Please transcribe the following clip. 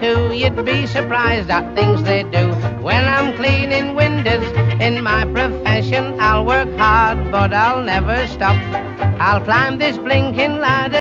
too. You'd be surprised at things they do. When I'm cleaning windows in my profession, I'll work hard, but I'll never stop. I'll climb this blinking ladder.